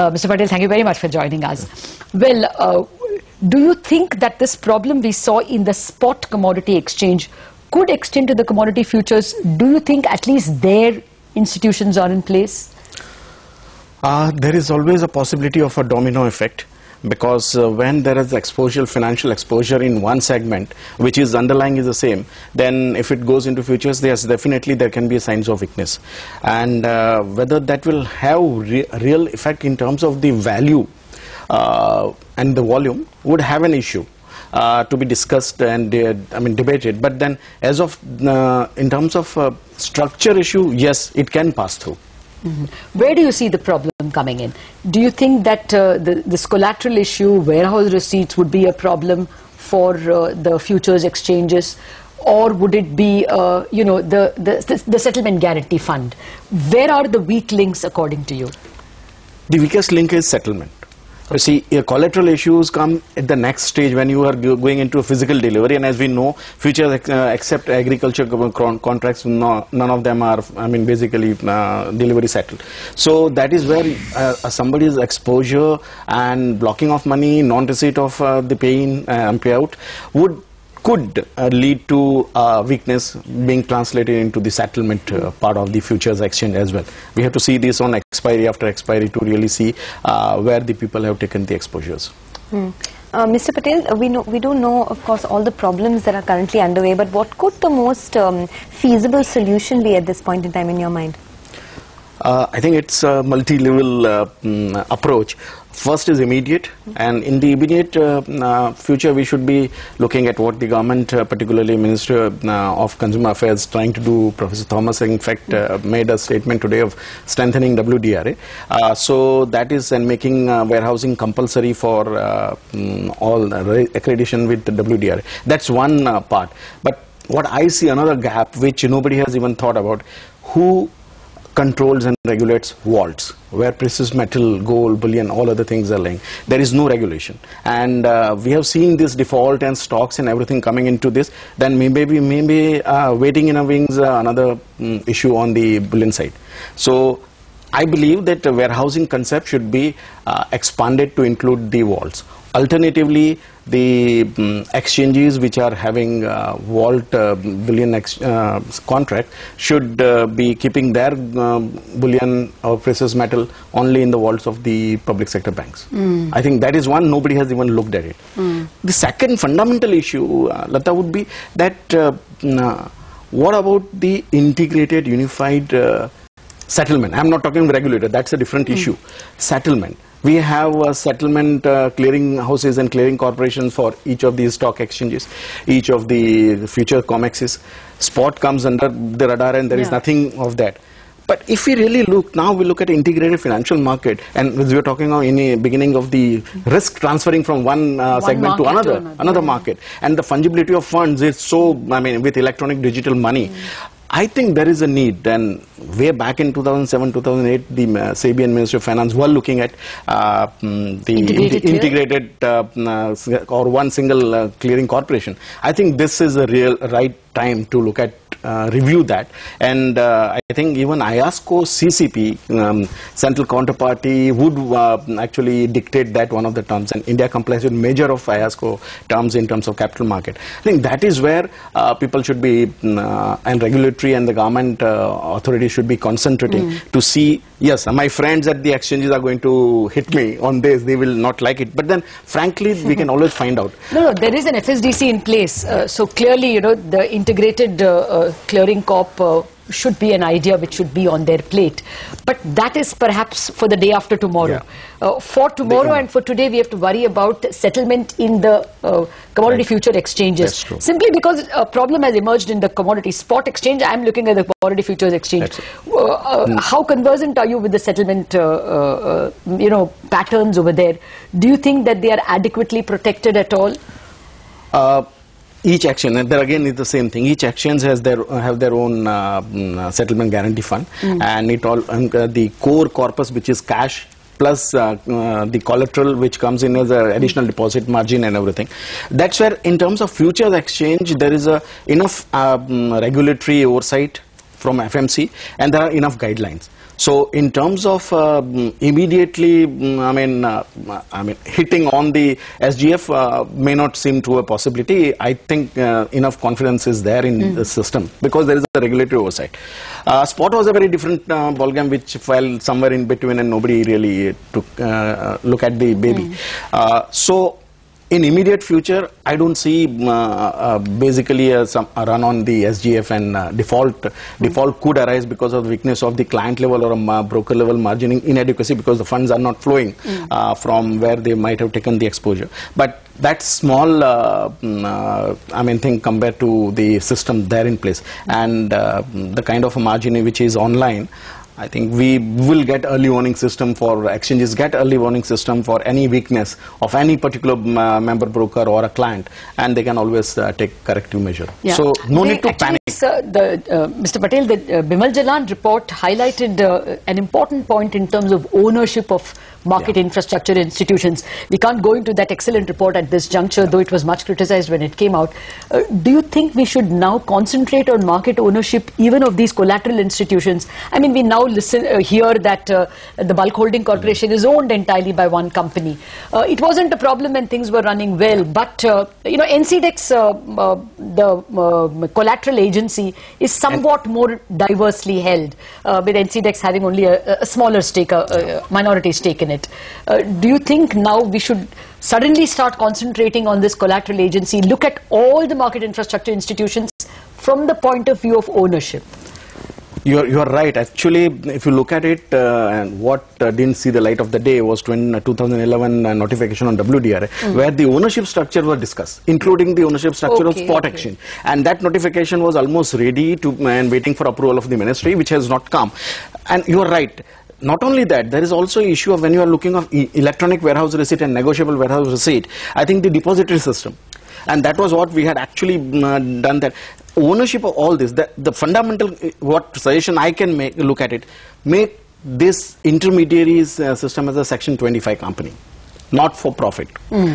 Uh, Mr. Patel, thank you very much for joining us. Well, uh, do you think that this problem we saw in the spot commodity exchange could extend to the commodity futures? Do you think at least their institutions are in place? Uh, there is always a possibility of a domino effect because uh, when there is exposure, financial exposure in one segment, which is underlying is the same, then if it goes into futures, yes, definitely there can be signs of weakness. And uh, whether that will have re real effect in terms of the value uh, and the volume would have an issue. Uh, to be discussed and uh, I mean debated, but then as of uh, in terms of uh, structure issue, yes, it can pass through. Where do you see the problem coming in? Do you think that uh, the, this collateral issue, warehouse receipts would be a problem for uh, the futures exchanges? Or would it be, uh, you know, the, the, the settlement guarantee fund? Where are the weak links according to you? The weakest link is settlement. You see, uh, collateral issues come at the next stage when you are going into a physical delivery, and as we know, futures uh, except agriculture contracts, no, none of them are, I mean, basically uh, delivery settled. So that is where uh, uh, somebody's exposure and blocking of money, non-receipt of uh, the pay-in uh, and payout would could uh, lead to uh, weakness being translated into the settlement uh, part of the futures exchange as well. We have to see this on expiry after expiry to really see where the people have taken the exposures. Hmm. Uh, Mr. Patel, we know we don't know, of course, all the problems that are currently underway. But what could the most um, feasible solution be at this point in time, in your mind? Uh, I think it's a multi-level uh, mm, approach. First is immediate, and in the immediate uh, uh, future, we should be looking at what the government, uh, particularly Minister uh, of Consumer Affairs, trying to do. Professor Thomas, in fact, made a statement today of strengthening WDRA. So that is and making warehousing compulsory for mm, all accreditation with the WDRA. That's one part. But what I see another gap, which nobody has even thought about, who controls and regulates vaults where precious metal, gold, bullion, all other things are lying. There is no regulation. And uh, we have seen this default and stocks and everything coming into this. Then maybe, we maybe uh, waiting in a wings uh, another mm, issue on the bullion side. So I believe that the warehousing concept should be uh, expanded to include the vaults. Alternatively, the mm, exchanges which are having uh, vault uh, bullion ex- uh, contract should uh, be keeping their um, bullion or precious metal only in the vaults of the public sector banks. I think that is one nobody has even looked at it. The second fundamental issue, uh, Lata, would be that uh, mm, uh, what about the integrated, unified uh, settlement? I'm not talking regulator, that's a different issue. Settlement. We have uh, settlement uh, clearing houses and clearing corporations for each of these stock exchanges, each of the future COMEXes. Spot comes under the radar and there is Yeah. nothing of that. But if we really look, now we look at integrated financial market, and as we were talking about in the beginning of the risk transferring from one, uh, One segment to market to another, another. another market, and the fungibility of funds is so, I mean, with electronic digital money. I think there is a need, and way back in 2007, 2008, the uh, SEBI and Ministry of Finance were looking at uh, mm, the Integrated clear? integrated uh, mm, uh, or one single uh, clearing corporation. I think this is a real right time to look at uh, review that. And uh, I think even IOSCO CCP um, central counterparty would uh, actually dictate that one of the terms. And India complies with major of IOSCO terms in terms of capital market. I think that is where uh, people should be mm, uh, and regulatory and the government uh, authority should be concentrating to see yes my friends at the exchanges are going to hit me. On this they will not like it. But then frankly we can always find out. No, no, there is an FSDC in place. Uh, so clearly, you know, the integrated uh, uh, clearing corp uh, should be an idea which should be on their plate. But that is perhaps for the day after tomorrow. Yeah. Uh, for tomorrow and for today, we have to worry about settlement in the uh, commodity Right. future exchanges. Simply because a problem has emerged in the commodity spot exchange, I'm looking at the commodity futures exchange. Uh, uh, How conversant are you with the settlement, uh, uh, uh, you know, patterns over there? Do you think that they are adequately protected at all? Each action, and there again is the same thing. Each actions has their have their own uh, mm, uh, settlement guarantee fund, and it all and, uh, the core corpus, which is cash plus uh, uh, the collateral which comes in as an additional deposit margin and everything. That's where, in terms of futures exchange, there is a enough um, regulatory oversight from FMC, and there are enough guidelines. So in terms of uh, mm, immediately, mm, I mean, uh, I mean, hitting on the SGF uh, may not seem to a possibility. I think uh, enough confidence is there in the system because there is a regulatory oversight. Uh, spot was a very different uh, ballgame which fell somewhere in between and nobody really took uh, look at the baby. Uh, so in immediate future, I don't see uh, uh, basically a, some, a run on the SGF and uh, default default could arise because of the weakness of the client level or a ma- broker level margining inadequacy because the funds are not flowing uh, from where they might have taken the exposure. But that small, uh, mm, uh, I mean, thing compared to the system there in place and uh, the kind of margining which is online. I think we will get early warning system for exchanges, get early warning system for any weakness of any particular uh, member broker or a client, and they can always uh, take corrective measure. Yeah. So no They need to actually, panic. Sir, the, uh, Mr. Patel, the uh, Bimal Jalan report highlighted uh, an important point in terms of ownership of market Yeah. infrastructure institutions. We can't go into that excellent report at this juncture, though it was much criticized when it came out. Uh, do you think we should now concentrate on market ownership even of these collateral institutions? I mean, we now listen uh, hear that uh, the bulk handling corporation is owned entirely by one company. Uh, it wasn't a problem when things were running well, but uh, you know, NCDEX, uh, the collateral agency, is somewhat more diversely held, with NCDEX having only a, a smaller stake, a, a minority stake in it. Do you think now we should suddenly start concentrating on this collateral agency, look at all the market infrastructure institutions from the point of view of ownership? You're, you're right. Actually, if you look at it, uh, and what uh, didn't see the light of the day was 20, 2011 uh, notification on WDRA, where the ownership structure was discussed, including the ownership structure Okay, of spot okay. exchange. And that notification was almost ready to and waiting for approval of the ministry, which has not come. And you are right. Not only that, there is also issue of when you are looking of e- electronic warehouse receipt and negotiable warehouse receipt. I think the depository system, and that was what we had actually mm, uh, done. That ownership of all this, the, the fundamental uh, what suggestion I can make look at it, make this intermediaries uh, system as a Section 25 company. Not for profit,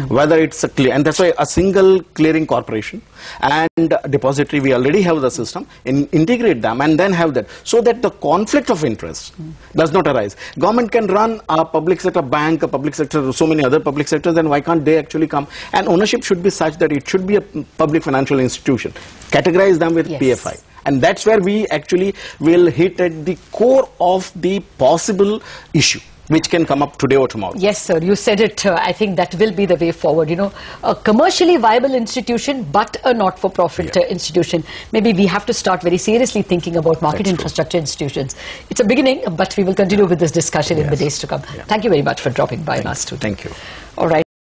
whether it's a clear, and that's why a single clearing corporation and depository, we already have the system, in, integrate them and then have that, so that the conflict of interest does not arise. Government can run a public sector bank, a public sector, so many other public sectors, then why can't they actually come? And ownership should be such that it should be a public financial institution. Categorize them with Yes. PFI. And that's where we actually will hit at the core of the possible issue, which can come up today or tomorrow. Yes, sir. You said it. Uh, I think that will be the way forward. You know, a commercially viable institution, but a not-for-profit Yeah. uh, institution. Maybe we have to start very seriously thinking about market That's true. infrastructure institutions. It's a beginning, but we will continue with this discussion in the days to come. Yeah. Thank you very much for dropping by in Thank our you. Thank you. All right.